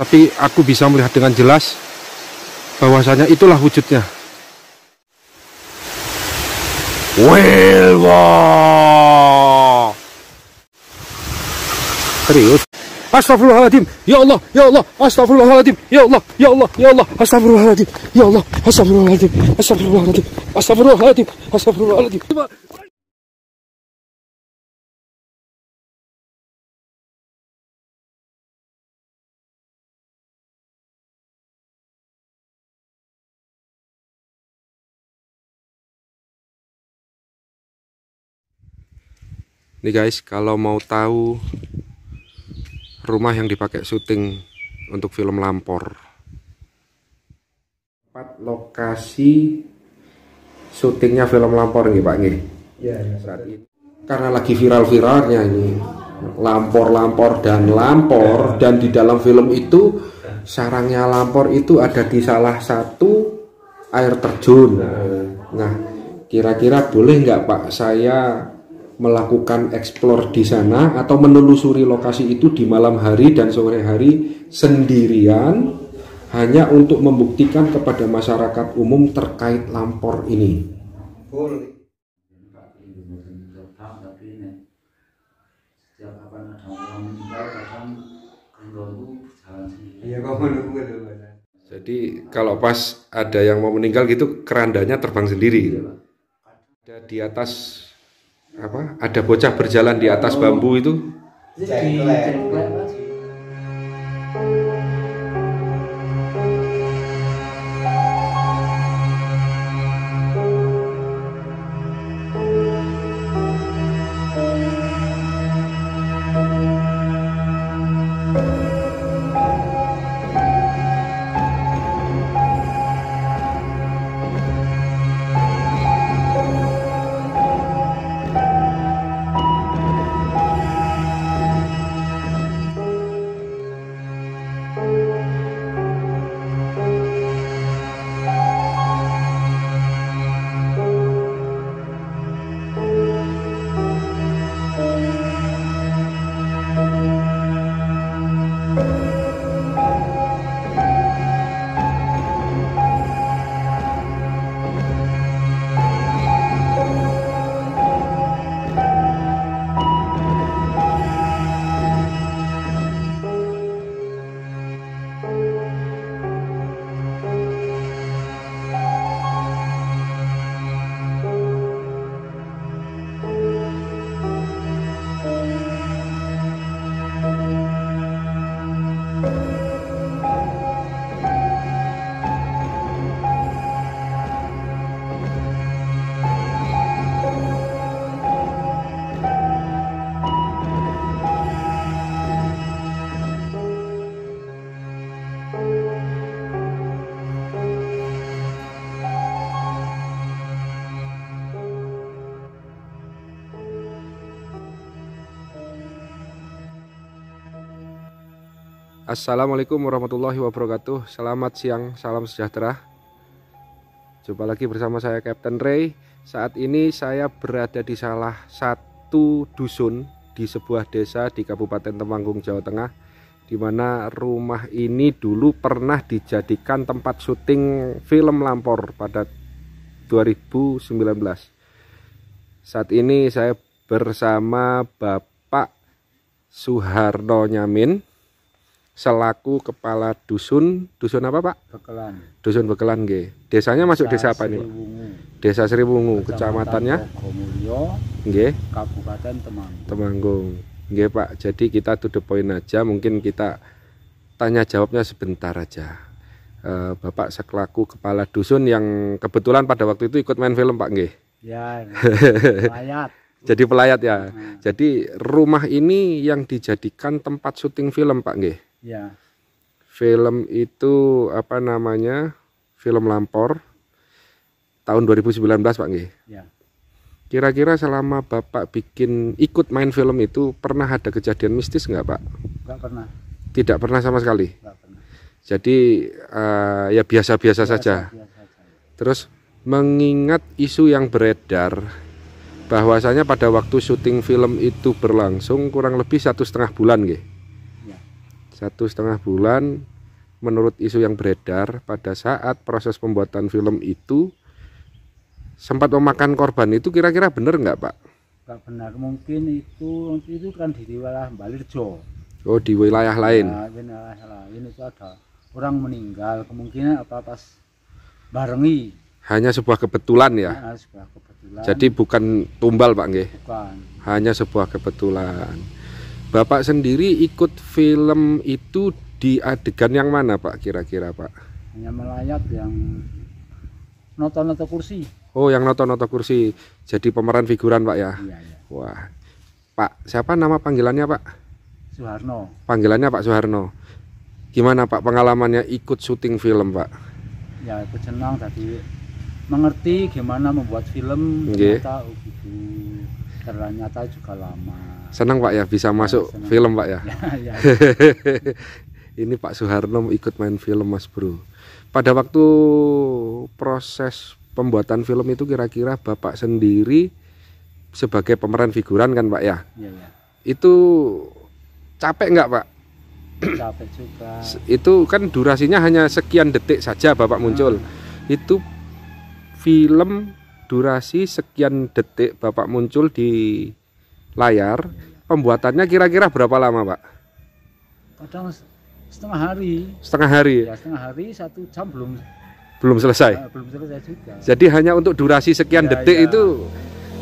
Tapi aku bisa melihat dengan jelas bahwasanya itulah wujudnya. Welwa. Serius. Astagfirullahaladzim. Ya Allah, ya Allah, astagfirullahaladzim. Ya Allah, ya Allah, ya Allah, astagfirullahaladzim. Ya Allah, astagfirullahaladzim. Astagfirullahaladzim. Astagfirullahaladzim. Astagfirullahaladzim. Nih guys, kalau mau tahu rumah yang dipakai syuting untuk film Lampor. Tempat lokasi syutingnya film Lampor nih Pak nih. Iya, ya, Saat ini karena lagi viral-viralnya ini lampor-lampor dan lampor dan di dalam film itu sarangnya lampor itu ada di salah satu air terjun. Nah, kira-kira boleh nggak Pak saya melakukan eksplor di sana atau menelusuri lokasi itu di malam hari dan sore hari sendirian hanya untuk membuktikan kepada masyarakat umum terkait lampor ini. Iya. Jadi kalau pas ada yang mau meninggal gitu kerandanya terbang sendiri. gitu. Ada di atas apa? Ada bocah berjalan di atas bambu itu. Assalamualaikum warahmatullahi wabarakatuh. Selamat siang, salam sejahtera. Jumpa lagi bersama saya Captain Ray. Saat ini saya berada di salah satu dusun di sebuah desa di Kabupaten Temanggung, Jawa Tengah, di mana rumah ini dulu pernah dijadikan tempat syuting film Lampor pada 2019. Saat ini saya bersama Bapak Suharno Nyamin selaku kepala dusun dusun apa Pak? Bekelan. Dusun Bekelan nggih. Desanya masuk desa apa ini, Pak? Desa Sriwungu, kecamatannya Gomulyo, nggih, Kabupaten Temanggung. Temanggung. Nggih, Pak. Jadi kita to the point aja, mungkin kita tanya jawabnya sebentar aja. Eh, Bapak selaku kepala dusun yang kebetulan pada waktu itu ikut main film, Pak nggih. Ya, layat. Jadi pelayat ya. Nah, Jadi rumah ini yang dijadikan tempat syuting film, Pak nggih. Ya, film itu apa namanya film Lampor tahun 2019 Pak Nggih. ya. Kira-kira selama Bapak bikin ikut main film itu pernah ada kejadian mistis nggak Pak? Enggak pernah, Tidak pernah sama sekali. enggak pernah. Jadi eh, ya biasa-biasa saja. Biasa. Terus mengingat isu yang beredar bahwasanya pada waktu syuting film itu berlangsung kurang lebih satu setengah bulan nggih. Ya. satu setengah bulan menurut isu yang beredar pada saat proses pembuatan film itu sempat memakan korban itu kira-kira benar nggak pak? Gak benar mungkin itu itu kan di wilayah Balirjo. Oh di wilayah lain. Nah, di wilayah lain itu ada orang meninggal kemungkinan apa pas barengi Hanya sebuah kebetulan ya. nah, sebuah kebetulan Jadi bukan tumbal pak nggih. bukan Hanya sebuah kebetulan. Bapak sendiri ikut film itu di adegan yang mana pak kira-kira pak? hanya melayat yang noto-noto kursi Oh yang noto-noto kursi jadi pemeran figuran pak ya? iya iya Wah Pak siapa nama panggilannya pak? Soeharno Panggilannya Pak Soeharno. Gimana Pak pengalamannya ikut syuting film Pak? ya aku senang tadi mengerti gimana membuat film Nggih. ternyata oh gitu ternyata juga lama Senang Pak ya bisa masuk senang. film Pak ya? ya, ya. Ini Pak Soeharno ikut main film Mas Bro. Pada waktu proses pembuatan film itu kira-kira Bapak sendiri sebagai pemeran figuran kan Pak ya? ya, ya. Itu capek nggak Pak? capek juga Itu kan durasinya hanya sekian detik saja Bapak muncul. Itu film durasi sekian detik Bapak muncul di layar. Pembuatannya kira-kira berapa lama Pak? kadang setengah hari Setengah hari ya setengah hari satu jam belum belum selesai. eh, belum selesai juga Jadi hanya untuk durasi sekian Ya, detik ya. itu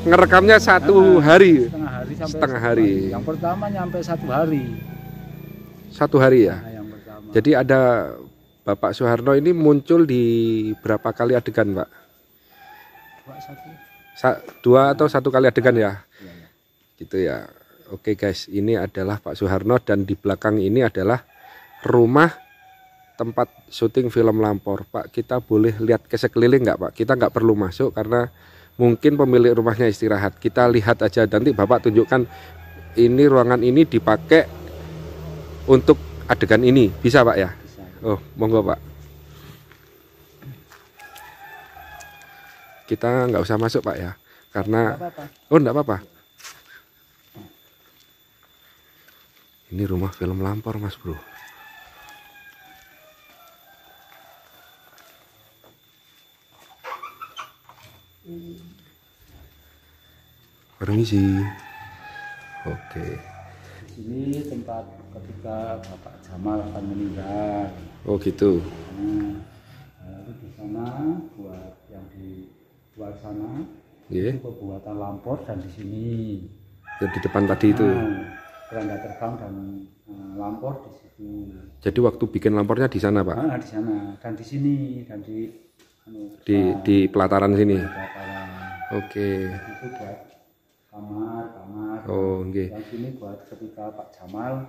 ngerekamnya satu Ah, hari, setengah hari sampai Setengah satu hari. yang pertama nyampe satu hari satu hari ya. nah, yang pertama Jadi ada Bapak Soeharno ini muncul di berapa kali adegan, Pak? dua satu Sa- dua atau satu kali adegan ya, ya. Gitu ya. Oke guys, ini adalah Pak Soeharno dan di belakang ini adalah rumah tempat syuting film Lampor. Pak, kita boleh lihat ke sekeliling nggak Pak? Kita nggak perlu masuk karena mungkin pemilik rumahnya istirahat. Kita lihat aja nanti Bapak tunjukkan ini ruangan ini dipakai untuk adegan ini. Bisa Pak ya? bisa Oh, monggo Pak. Kita nggak usah masuk Pak ya, karena apa apa oh nggak apa-apa. Ini rumah film Lampor Mas Bro. Permisi. Oke. di sini tempat ketika bapak Jamal akan meninggal Oh gitu. nah, lalu di sana buat yang di luar sana Nggih. itu pembuatan lampor dan di sini Yang di depan tadi itu. Nah, keranda terbang dan eh, lampor di situ Jadi waktu bikin lampornya di sana, Pak. Ah, di sana dan di sini dan di anu, Di depan, di pelataran sini. pelataran. Oke. itu buat kamar kamar Oh, nggih. yang sini buat ketika Pak Jamal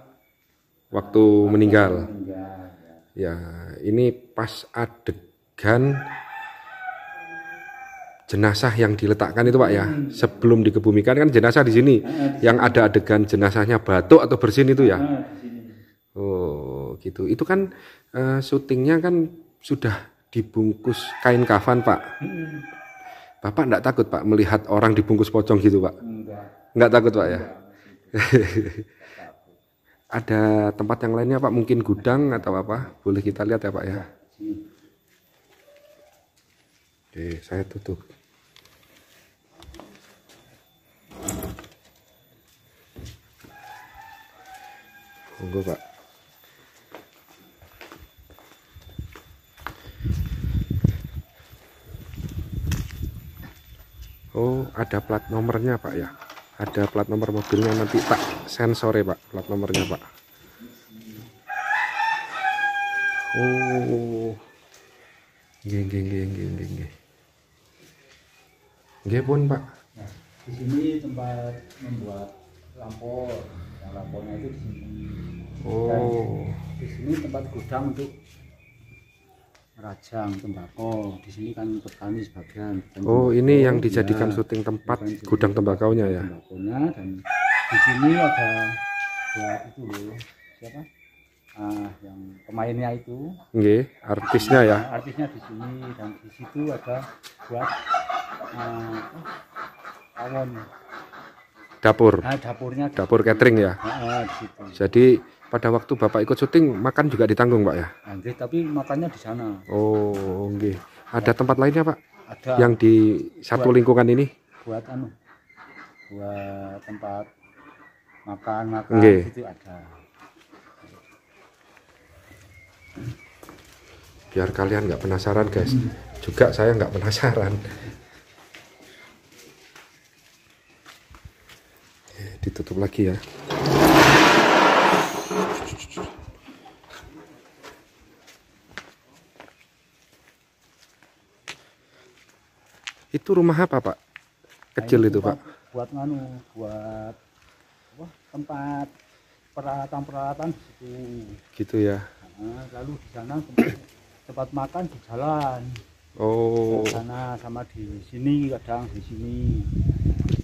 Waktu meninggal. meninggal ya. Ya, ini pas adegan jenazah yang diletakkan itu, Pak ya. Sebelum dikebumikan kan jenazah di sini. Yang ada adegan jenazahnya batuk atau bersin itu ya. Nah, sini Oh, gitu. Itu kan eh, syutingnya kan sudah dibungkus kain kafan, Pak. Hmm, Bapak enggak takut, Pak, melihat orang dibungkus pocong gitu, Pak? enggak Enggak takut, Pak ya? Ada tempat yang lainnya, Pak? Mungkin gudang atau apa? Boleh kita lihat ya, Pak ya? sini Oke, saya tutup. Monggo, Pak. Oh, ada plat nomornya, Pak ya. Ada plat nomor mobilnya nanti, Pak. Sensor ya, Pak. Plat nomornya, Pak. Oh. Nggih, nggih, nggih, nggih, nggih. Nggih pun, Pak. Nah, di sini tempat membuat lampor. Yang lampornya itu di sini. Oh. Di sini tempat gudang untuk rajang tembakau. Di sini kan petani sebagian. petani Oh, tembakau. ini yang dijadikan Ya, syuting tempat gudang tembakaunya ya. Tembakaunya dan di sini ada buat itu loh. Siapa? Ah, yang pemainnya itu. Nggih, artisnya ya. Artisnya di sini dan di situ ada buat ah, tawon. Dapur. Nah, dapurnya Dapur catering ya. Ah, ah, di situ. Jadi pada waktu Bapak ikut syuting makan juga ditanggung, Pak ya? Anjir, tapi makannya di sana. Oh, nggih. Ada tempat lainnya, Pak? Ada Yang di satu lingkungan ini? buat anu, buat tempat makan makan Nggih. gitu ada. Biar kalian nggak penasaran, guys. Juga saya nggak penasaran. Ditutup lagi ya. Itu rumah apa, Pak? Kecil Nah, itu, Pak. Buat nganu, buat wah, tempat peralatan-peralatan di situ. Gitu ya. Nah, lalu di sana tempat makan di jalan. Oh, Di sana sama di sini kadang di sini.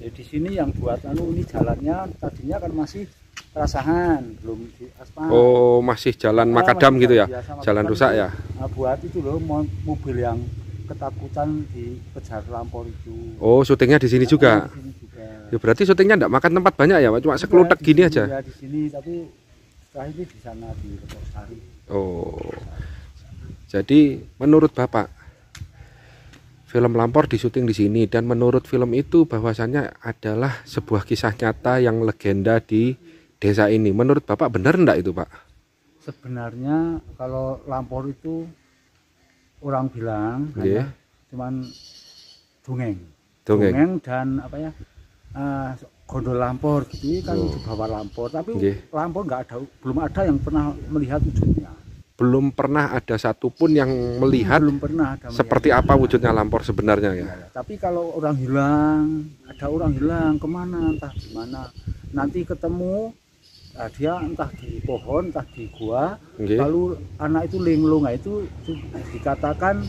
Jadi di sini yang buat anu ini jalannya tadinya kan masih perasahan, belum di aspal. oh masih jalan Ah, makadam masih gitu ya? biasa, Jalan makadam rusak itu. ya? Nah, buat itu loh mo- mobil yang ketakutan dikejar lampor itu. Oh, syutingnya di sini Ah, juga. di sini juga. Ya berarti syutingnya enggak makan tempat banyak ya? Cuma seklutek Di gini aja. Ya di sini tapi setelah ini di sana di Reposari. Oh. Jadi menurut Bapak film Lampor disyuting di sini dan menurut film itu bahwasannya adalah sebuah kisah nyata yang legenda di desa ini. Menurut Bapak benar enggak itu, Pak? Sebenarnya kalau lampor itu orang bilang Nggih. hanya cuman dongeng. Dongeng. dan apa ya? eh, gondol lampor gitu kan Oh. di bawah lampor tapi Nggih. lampor nggak ada belum ada yang pernah melihat wujudnya Belum pernah ada satupun yang melihat belum pernah ada melihat. seperti apa wujudnya Lampor sebenarnya ya. Ya, tapi kalau orang hilang ada orang hilang ke mana entah di mana nanti ketemu nah, dia entah di pohon entah di gua Nggih. lalu anak itu linglung nah, itu, itu dikatakan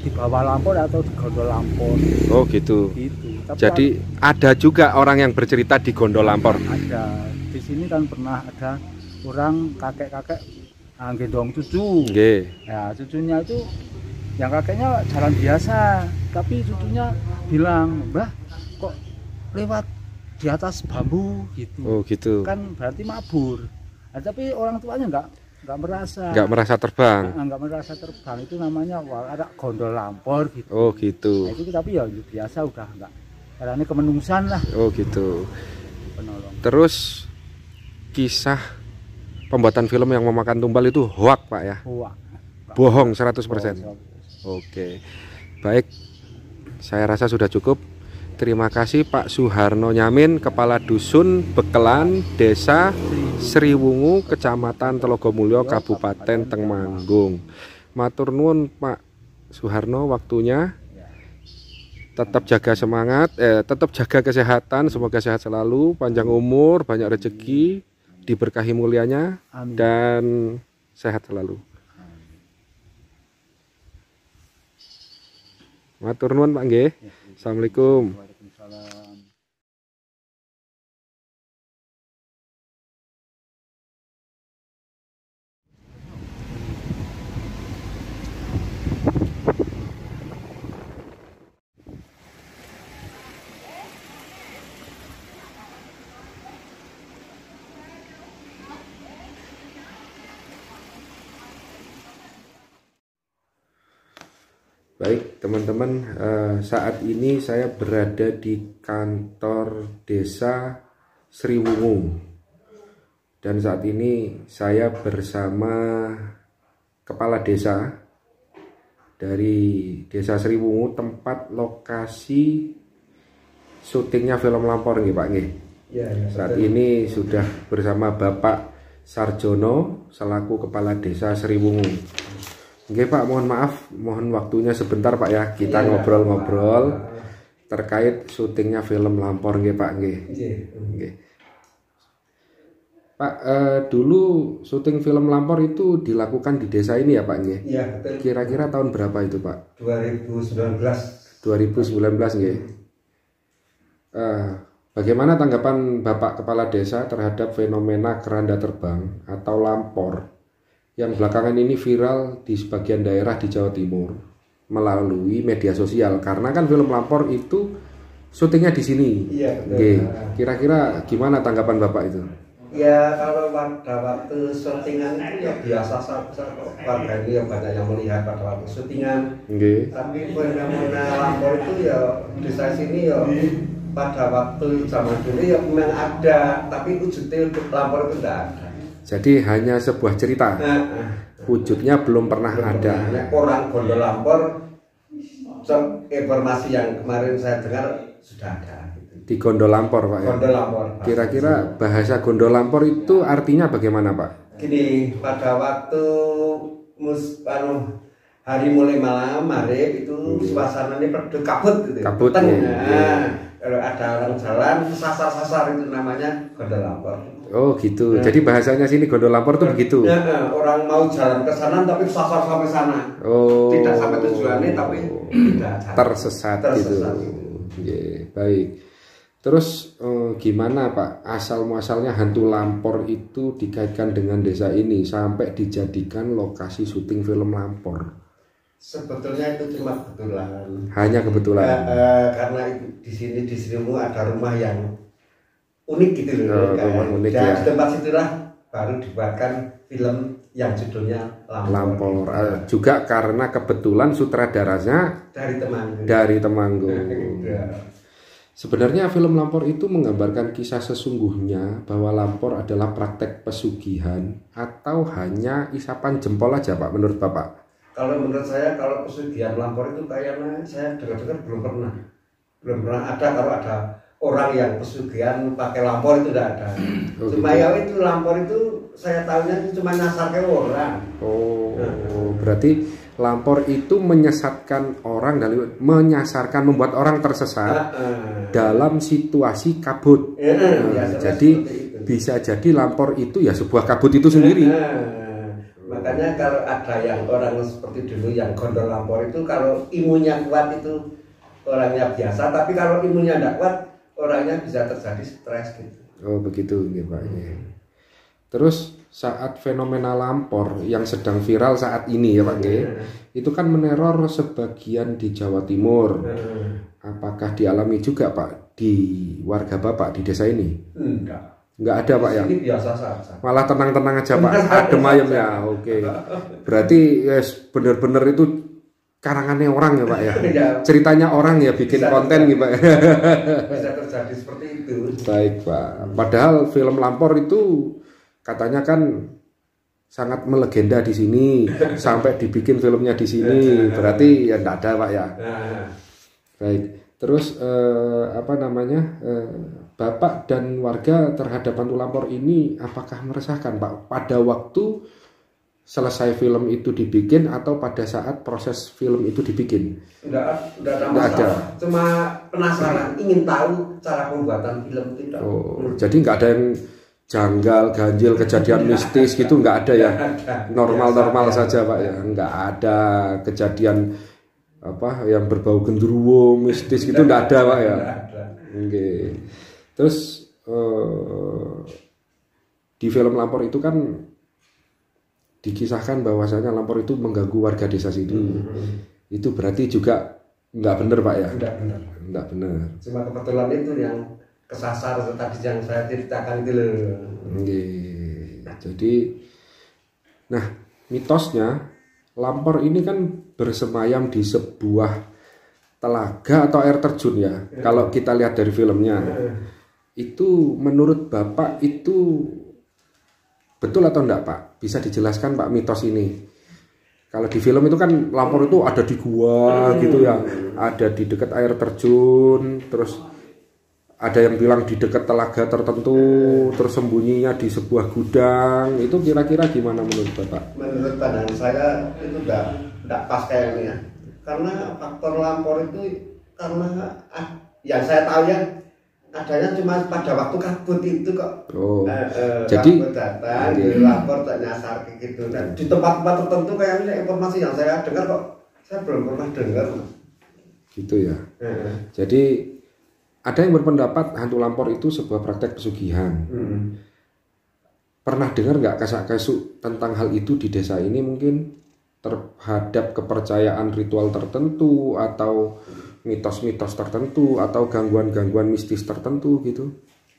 di bawah lampor atau di gondol lampor Oh, gitu. gitu tapi Jadi ada juga orang yang bercerita di Gondol Lampor. ada di sini kan pernah ada orang kakek-kakek ah, gendong cucu Nggih. ya cucunya itu yang kakeknya jalan biasa tapi cucunya bilang mbah kok lewat di atas bambu gitu Oh, gitu. kan berarti mabur Nah, tapi orang tuanya nggak nggak merasa Nggak merasa terbang. Nah, nggak merasa terbang itu namanya wah, ada gondol lampor gitu Oh, Nah, gitu. itu tapi ya biasa udah nggak karena ini kemenungsan lah Oh, gitu. penolong Terus kisah pembuatan film yang memakan tumbal itu hoak, Pak ya. Wah, Bohong 100%. Bohong, Oke. Baik. Saya rasa sudah cukup. Terima kasih Pak Suharno Nyamin, Kepala Dusun Bekelan, Desa Sriwungu, Kecamatan Telogomulyo, Kabupaten Temanggung. Matur nuwun Pak Suharno waktunya. Tetap jaga semangat, eh, tetap jaga kesehatan, semoga sehat selalu, panjang umur, banyak rezeki, diberkahi mulianya, amin dan sehat selalu. Matur nuwun Pak nggih. Assalamualaikum. Baik, teman-teman, eh, saat ini saya berada di kantor desa Sriwungu. Dan saat ini saya bersama kepala desa dari desa Sriwungu, tempat lokasi syutingnya film Lampor nggih, Pak nggih. Ya, ya, Saat betul. ini sudah bersama Bapak Sarjono selaku kepala desa Sriwungu. Oke Pak, mohon maaf, mohon waktunya sebentar Pak ya. Kita Iya, ngobrol-ngobrol terkait syutingnya film Lampor nggih Pak nggih. Iya. Nggih. Pak, eh, dulu syuting film Lampor itu dilakukan di desa ini ya Pak nggih. Iya. Kira-kira tahun berapa itu Pak? 2019. 2019 nggih. Eh, bagaimana tanggapan Bapak Kepala Desa terhadap fenomena keranda terbang atau lampor yang belakangan ini viral di sebagian daerah di Jawa Timur melalui media sosial karena kan film lampor itu syutingnya di sini. Iya. Nggih. Kira-kira gimana tanggapan Bapak itu? Ya kalau pada waktu syutingan itu ya biasa saja. Warga ini ya banyak yang melihat pada waktu syutingan. Nggih. Tapi fenomena lampor itu ya desa sini ya pada waktu zaman dulu ya memang ada, tapi wujudnya untuk lampor itu tidak ada. Jadi hanya sebuah cerita. Nah, nah. Wujudnya belum pernah ada. Nah, orang gondol lampor so- informasi yang kemarin saya dengar sudah ada gitu. Di Gondol Lampor, Pak ya. Gondol lampor. Kira-kira bahasa Gondol Lampor itu artinya bagaimana, Pak? gini pada waktu mus anu hari mulai malam maghrib itu suasananya pada kabut gitu Kabut, Peteng, ya. Kalau ada orang jalan sasar-sasar itu namanya gondol lampor Oh, gitu. Jadi bahasanya sini Gondol Lampor tuh begitu. Ya, eh, orang mau jalan ke sana tapi sasar sampai sana Oh. tidak sampai tujuannya tapi tidak jalan. tersesat, Tersesat. gitu. Nggih, baik. Terus eh, gimana Pak asal muasalnya hantu Lampor itu dikaitkan dengan desa ini sampai dijadikan lokasi syuting film Lampor? Sebetulnya itu cuma kebetulan Hanya kebetulan. eh, karena di sini di sini ada rumah yang unik gitu loh. Oh, kan. rumah unik Dan ya. di tempat situlah baru dibuatkan film yang judulnya Lampor, Lampor Eh, juga karena kebetulan sutradaranya dari teman. dari Temanggung. Ya. Sebenarnya film Lampor itu menggambarkan kisah sesungguhnya bahwa Lampor adalah praktek pesugihan atau hanya isapan jempol aja Pak menurut Bapak? Kalau menurut saya kalau pesugihan Lampor itu kayaknya saya dengar-dengar belum pernah. Belum pernah ada kalau ada orang yang pesugihan pakai Lampor itu tidak ada. Oh, cuma gitu. ya itu Lampor itu saya tahunya itu cuma nyasar ke orang. Oh, berarti Lampor itu menyesatkan orang dari menyasarkan membuat orang tersesat Heeh. dalam situasi kabut. Ya, Nah, biasanya jadi bisa jadi Lampor itu ya sebuah kabut itu sendiri. Nah, makanya kalau ada yang orang seperti dulu yang gondol lampor itu kalau imunnya kuat itu orangnya biasa, tapi kalau imunnya tidak kuat orangnya bisa terjadi stres gitu. Oh begitu nggih, Pak. Nggih. Terus saat fenomena lampor yang sedang viral saat ini ya Pak nggih, itu kan meneror sebagian di Jawa Timur. Apakah dialami juga Pak di warga Bapak di desa ini? Enggak. Enggak ada Pak ya? Biasa saja. Malah tenang-tenang aja Pak, adem ayem ya. Oke. Berarti yes, bener-bener itu karangannya orang ya Pak ya. Ya, Ceritanya orang ya bikin Bisa. konten gitu Pak. bisa terjadi seperti itu. Baik Pak. Padahal film Lampor itu katanya kan sangat melegenda di sini sampai dibikin filmnya di sini. Berarti ya enggak ada Pak ya. Nah, Baik. Terus eh, apa namanya? eh, Bapak dan warga terhadap hantu Lampor ini apakah meresahkan Pak pada waktu selesai film itu dibikin atau pada saat proses film itu dibikin? enggak, enggak ada Enggak ada. Cuma penasaran, ingin tahu cara pembuatan film tidak. Oh, jadi nggak ada yang janggal, ganjil, kejadian mistis gitu nggak ada ya? Normal-normal Biasa, saja pak ya, nggak ada kejadian apa yang berbau genderuwo, mistis gitu nggak ada pak ya? Enggak ada. Oke. Terus eh, di film Lampor itu kan dikisahkan bahwasanya Lampor itu mengganggu warga desa sini. Itu berarti juga nggak benar pak ya? Enggak benar. Nggak benar. Cuma kebetulan itu yang kesasar tadi yang saya ceritakan itu loh. Nggih. Jadi nah, mitosnya Lampor ini kan bersemayam di sebuah telaga atau air terjun ya. Kalau kita lihat dari filmnya. Itu menurut Bapak itu betul atau enggak, Pak? Bisa dijelaskan Pak mitos ini? Kalau di film itu kan Lampor itu ada di gua gitu ya. Ada di dekat air terjun, terus ada yang bilang di dekat telaga tertentu, terus sembunyinya di sebuah gudang. Itu kira-kira gimana menurut Bapak? Menurut pandangan saya itu enggak enggak pas kayaknya. Karena faktor lampor itu karena ah, yang saya tahu ya adanya cuma pada waktu kabut itu kok. Oh, Eh, eh, jadi- datang, Iya. di lapor tak nyasar gitu. Dan di tempat-tempat tertentu kayaknya informasi yang saya dengar kok saya belum pernah dengar. gitu ya. Eh. Jadi ada yang berpendapat hantu Lampor itu sebuah praktek pesugihan. Hmm. Pernah dengar nggak kasak-kasuk tentang hal itu di desa ini mungkin terhadap kepercayaan ritual tertentu atau mitos-mitos tertentu atau gangguan-gangguan mistis tertentu gitu?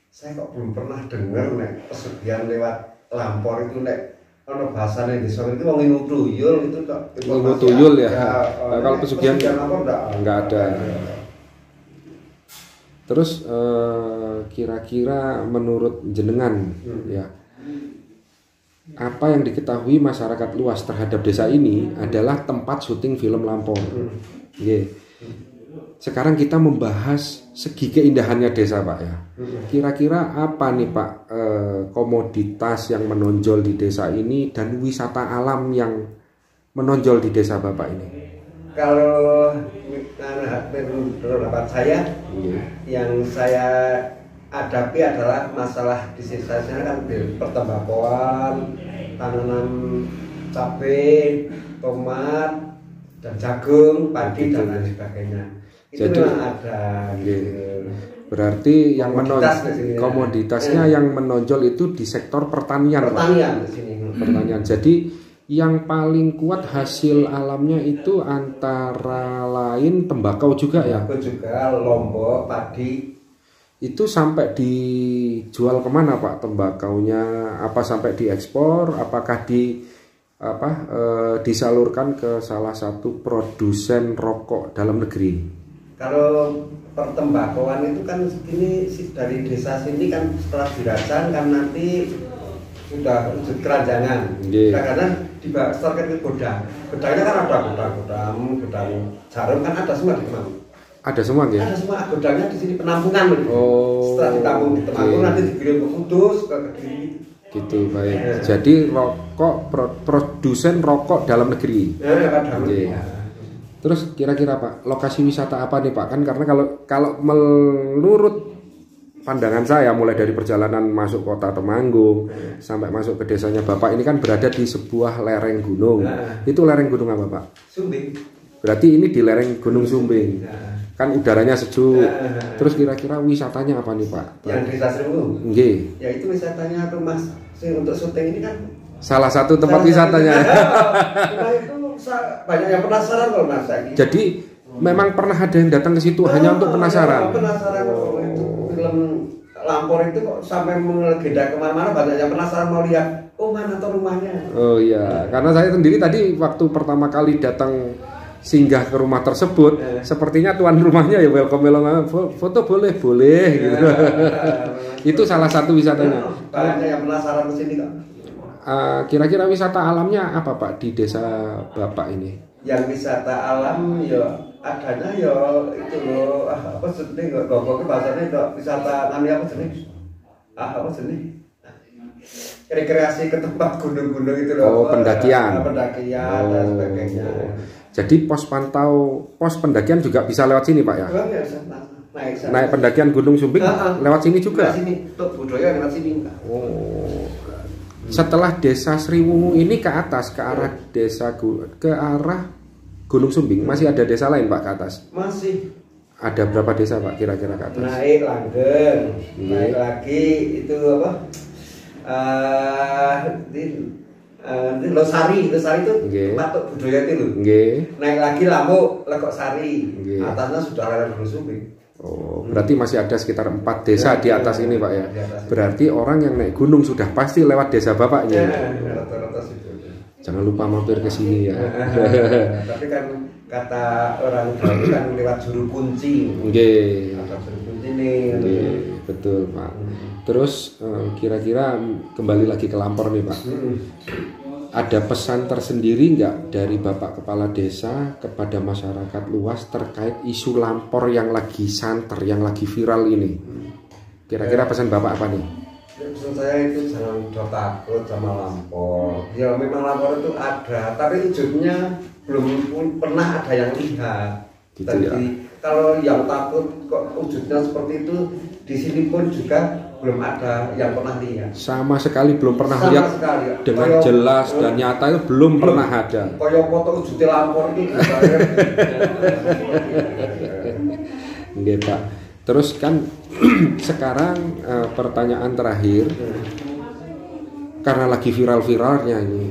saya kok belum pernah dengar nek pesugihan lewat lampor itu nek ono bahasane desa itu wong ngingu tuyul itu kok Ngingu tuyul ya? Nah, oh, kalau pesugihan- lampor enggak ada. Terus eh, kira-kira menurut jenengan ya apa yang diketahui masyarakat luas terhadap desa ini adalah tempat syuting film Lampor. Nggih. Sekarang kita membahas segi keindahannya desa, Pak ya. Kira-kira apa nih, Pak, eh, komoditas yang menonjol di desa ini dan wisata alam yang menonjol di desa Bapak ini? kalau pendapat saya Nggih. yang saya hadapi adalah masalah di sisa kan di pertembakoan, tanaman cabai, tomat, dan jagung, padi dan lain sebagainya. Itu Jadi- ada. Gitu. Berarti yang menonjol ya. komoditasnya yang menonjol itu di sektor pertanian. Pertanian di sini. Pertanian. Jadi yang paling kuat hasil alamnya itu antara lain tembakau juga ya. Aku juga lombok, padi, Itu sampai dijual ke mana Pak tembakaunya? Apa sampai diekspor? Apakah di apa eh, disalurkan ke salah satu produsen rokok dalam negeri? Kalau pertembakoan itu kan ini dari desa sini kan setelah dirajang kan nanti sudah wujud keranjangan. Nggih. Kadang-kadang dibasarkan ke gudang. Gudangnya kan ada gudang-gudang, gudang jarum kan ada semua di Temanggung. Ada semua nggih? Ada semua gudangnya di sini penampungan. loh. Oh, Setelah ditampung di Temanggung oke. nanti dikirim ke Kudus, ke Kediri. Gitu baik. Ya. Jadi rokok pro- produsen rokok dalam negeri. Ya, ada. Oke. Terus kira-kira Pak, lokasi wisata apa nih Pak? Kan karena kalau kalau menurut pandangan saya mulai dari perjalanan masuk kota Temanggung sampai masuk ke desanya Bapak ini kan berada di sebuah lereng gunung. Nah. Itu lereng gunung apa Pak? Sumbing. Berarti ini di lereng Gunung Sumbing. Nah, Kan udaranya sejuk. Nah. Terus kira-kira wisatanya apa nih Pak? yang desa Seribu. Nggih. Ya itu wisatanya rumah untuk syuting ini kan Salah satu tempat Salah wisatanya. satu- itu banyak yang penasaran kalau mas Sagi. Jadi memang pernah ada yang datang ke situ hanya untuk penasaran. Penasaran kalau itu film Lampor itu kok sampai melegenda ke mana-mana banyak yang penasaran mau lihat. Oh mana tuh rumahnya? Oh iya, karena saya sendiri tadi waktu pertama kali datang singgah ke rumah tersebut, Eh. sepertinya tuan rumahnya ya welcome welcome Fo- foto boleh boleh gitu. Itu salah satu wisatanya. Banyak yang penasaran ke sini kok. Eh, Kira-kira wisata alamnya apa Pak di desa Bapak ini? Yang wisata alam ya adanya ya itu loh ah, apa seni kok kok bahasanya kok wisata namanya apa seni? Ah apa seni? rekreasi ke tempat gunung-gunung itu Oh, loh. pendakian. Ah, pendakian dan Oh. sebagainya. Jadi pos pantau pos pendakian juga bisa lewat sini Pak ya? Bang, ya, sana. naik. Naik pendakian Gunung Sumbing Ah, ah. lewat sini juga. Lewat sini, budaya lewat sini. Oh. Setelah desa Sriwungu ini ke atas ke arah desa ke arah Gunung Sumbing masih ada desa lain Pak ke atas. Masih Ada berapa desa Pak kira-kira ke atas? naik langgeng, Iya. naik lagi itu apa? Eh, di di Losari, Losari itu Nggih. tempat budaya itu. Nggih. Naik lagi Lamuk, Lekok Sari, Nggih. atasnya sudah lereng Gunung Sumbing. Oh, berarti masih ada sekitar empat desa Ya, di atas ya, ini Pak ya. atas. Berarti orang yang naik gunung sudah pasti lewat desa Bapak Ya, ya. rata-rata. Jangan lupa mampir ke sini ya. Tapi kan kata orang kan lewat juru kunci. Nggih. Kata juru kunci nih. Nggih, betul Pak. Terus eh, kira-kira kembali lagi ke Lampor nih Pak. Hmm. Ada pesan tersendiri nggak dari Bapak Kepala Desa kepada masyarakat luas terkait isu lampor yang lagi santer, yang lagi viral ini? Kira-kira pesan Bapak apa nih? Ya, pesan saya itu jangan takut sama lampor. Ya memang lampor itu ada, tapi wujudnya belum pernah ada yang lihat. Gitu Jadi ya. kalau yang takut kok wujudnya seperti itu di sini pun juga belum ada yang pernah lihat. Sama sekali belum pernah Sama lihat sekali, ya. dengan Kayak- jelas dan nyata itu belum Belum. pernah ada. Kayak foto wujudnya lampor itu Nggih, Pak. Terus kan sekarang eh, pertanyaan terakhir karena lagi viral-viralnya ini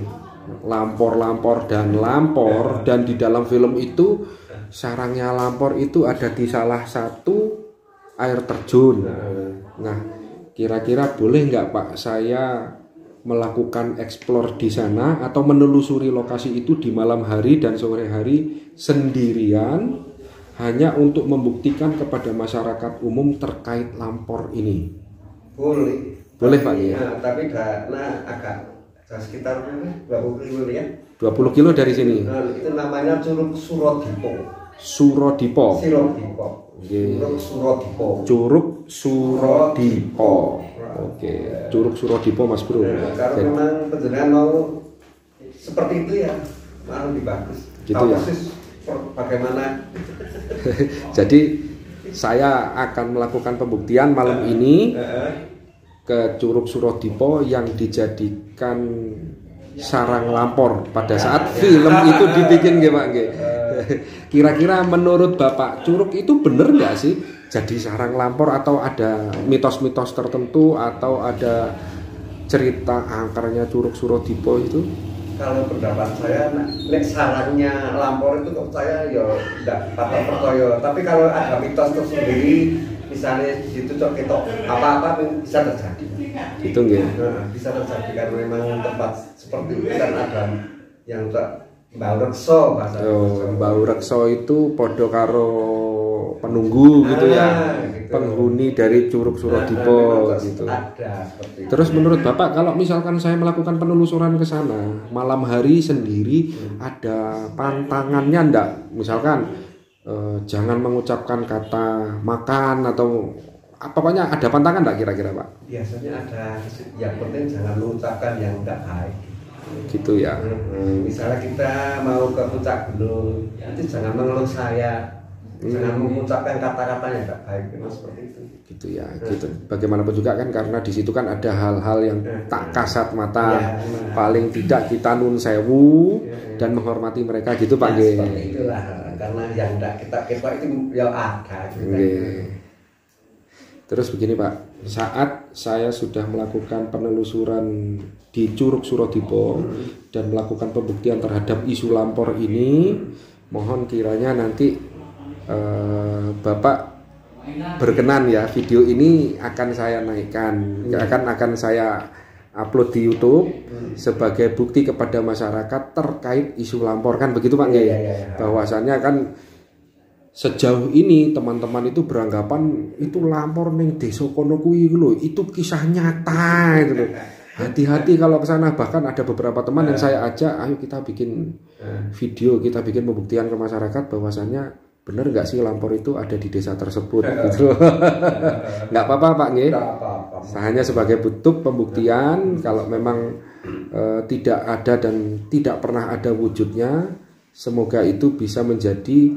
lampor-lampor dan lampor dan di dalam film itu sarangnya lampor itu ada di salah satu air terjun. Nah, Kira-kira boleh nggak Pak saya melakukan eksplor di sana atau menelusuri lokasi itu di malam hari dan sore hari sendirian hanya untuk membuktikan kepada masyarakat umum terkait lampor ini. Boleh. Boleh, Pak, ya? Nah, tapi karena agak sekitar berapa kilo ya? 20 kilo dari sini. Nah, itu namanya Curug Surodipo. Surodipo. Sirodipo. Oke. Curug Surodipo. Curug Surodipo. Oke, Curug Surodipo Mas Bro. Nah, kalau Jadi- memang penjenengan mau seperti itu ya, malah lebih bagus. Gitu Tahu ya? persis bagaimana Jadi saya akan melakukan pembuktian malam ini eh, ke Curug Surodipo yang dijadikan sarang lampor pada saat film itu dibikin nggih Pak nggih. Kira-kira menurut Bapak Curug itu bener nggak sih jadi sarang lampor atau ada mitos-mitos tertentu atau ada cerita angkernya Curug Surodipo itu? kalau pendapat saya nah, nek sarangnya lampor itu kok saya ya tidak patah percaya tapi kalau ada mitos tersendiri misalnya di situ cok ketok apa-apa bisa terjadi Itu nggih. Nah, bisa terjadi karena memang tempat seperti itu kan ada yang tak bau rekso bahasa Oh, Mbak Rekso itu podo karo penunggu gitu ya. Ah, gitu. Penghuni dari Curug Surodipo Nah, memang gitu. ada itu Terus menurut Bapak kalau misalkan saya melakukan penelusuran ke sana malam hari sendiri ada pantangannya ndak? Misalkan eh, jangan mengucapkan kata makan atau ah, pokoknya ada pantangan ndak kira-kira Pak? biasanya ada yang penting jangan mengucapkan yang tidak baik Gitu ya. Hmm, misalnya kita mau ke puncak gunung itu jangan mengeluh saya jangan mengucapkan kata-kata yang tidak baik memang seperti itu Gitu ya. Gitu. Bagaimanapun juga kan karena di situ kan ada hal-hal yang tak kasat mata. Ya, benar. Paling tidak kita nun sewu Ya, ya. dan menghormati mereka gitu Pak Ya, seperti itulah karena yang tidak kita kita itu ya ada gitu. Nggih. Terus begini Pak, saat saya sudah melakukan penelusuran di Curug Surodipo dan melakukan pembuktian terhadap isu lampor ini, mohon kiranya nanti eh, Bapak berkenan ya video ini akan saya naikkan, akan akan saya upload di YouTube sebagai bukti kepada masyarakat terkait isu lampor kan begitu Pak? Iya, iya, iya. Bahwasannya kan sejauh ini teman-teman itu beranggapan itu lampor ning desa kono kuwi lho itu kisah nyata itu loh hati-hati kalau ke sana bahkan ada beberapa teman yang saya ajak ayo kita bikin video kita bikin pembuktian ke masyarakat bahwasannya benar nggak sih lampor itu ada di desa tersebut? Gitu nggak apa-apa pak apa-apa hanya sebagai bentuk pembuktian kalau memang eh, tidak ada dan tidak pernah ada wujudnya semoga itu bisa menjadi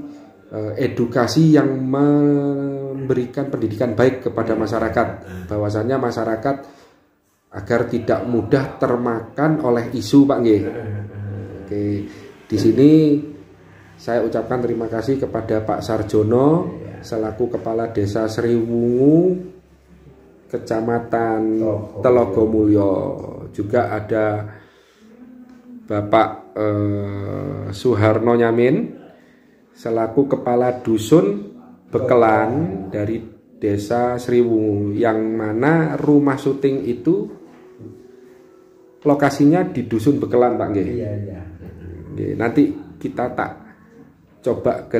edukasi yang memberikan pendidikan baik kepada masyarakat bahwasannya masyarakat agar tidak mudah termakan oleh isu Pak nggih. Oke, di sini saya ucapkan terima kasih kepada Pak Sarjono selaku Kepala Desa Sriwungu Kecamatan Telogomulyo. Juga ada Bapak eh, Suharno Nyamin selaku Kepala Dusun Bekelan dari Desa Sriwungu yang mana rumah syuting itu lokasinya di Dusun Bekelan Pak nggih. iya iya Nggih, nanti kita tak coba ke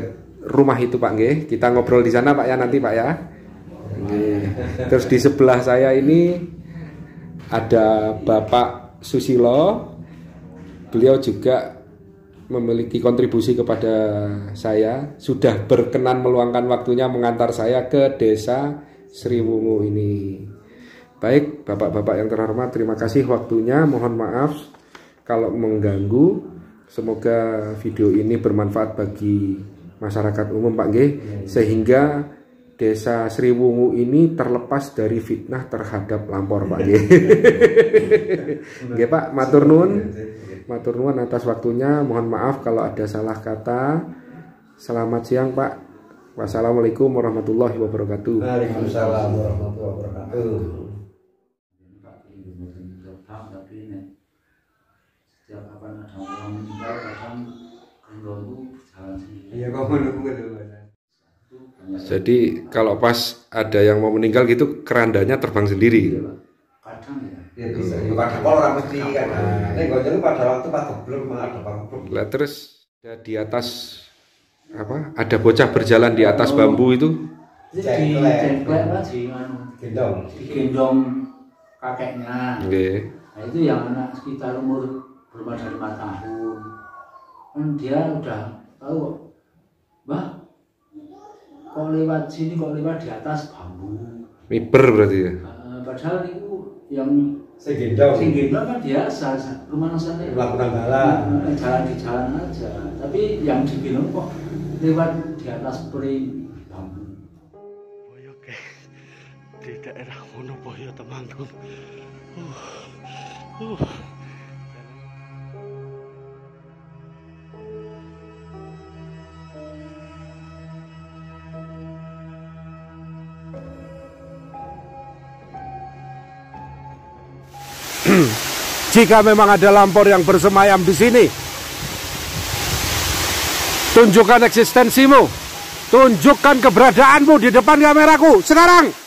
rumah itu Pak nggih. Kita ngobrol di sana Pak ya nanti Pak ya. Nggih. Terus di sebelah saya ini ada Bapak Susilo. Beliau juga memiliki kontribusi kepada saya, sudah berkenan meluangkan waktunya mengantar saya ke desa Sriwungu ini. Baik, Bapak-bapak yang terhormat, terima kasih waktunya. Mohon maaf kalau mengganggu. Semoga video ini bermanfaat bagi masyarakat umum, Pak Nggih, sehingga Desa Sriwungu ini terlepas dari fitnah terhadap lampor, Pak Nggih. Nggih, Pak, matur nuwun. Matur nuwun atas waktunya. Mohon maaf kalau ada salah kata. Selamat siang, Pak. Wassalamualaikum warahmatullahi wabarakatuh. Waalaikumsalam warahmatullahi wabarakatuh setiap kapan ada orang meninggal kadang sendiri iya Jadi kalau pas ada yang mau meninggal gitu kerandanya terbang sendiri. kadang ya Ya bisa. Ya kalau orang mesti kan. Nah, ini gojek pada waktu pas belum ada pak Lah terus ada di atas apa? Ada bocah berjalan di atas bambu itu. di anu gendong. digendong kakeknya Oke. nah itu yang anak sekitar umur berumur dari lima tahun kan dia udah tahu mbah kok lewat sini kok lewat di atas bambu Miber berarti ya. Eh, padahal itu yang Saya gendong. sing gendong kan biasa rumah sana Melakukan jalan. Eh, jalan di jalan aja tapi yang digendong kok lewat di atas peri bambu Boyo ke di daerah Wonoboyo Temanggung. Uh, uh. Jika memang ada lampor yang bersemayam di sini, tunjukkan eksistensimu, tunjukkan keberadaanmu di depan kameraku sekarang.